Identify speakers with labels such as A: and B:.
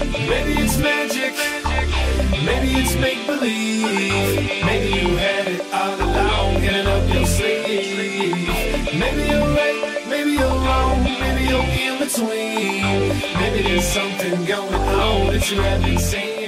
A: Maybe it's magic, maybe it's make believe. Maybe you had it all along, in and up your sleeve. Maybe you're right, maybe you're wrong, maybe you're in between. Maybe there's something going on that you haven't seen.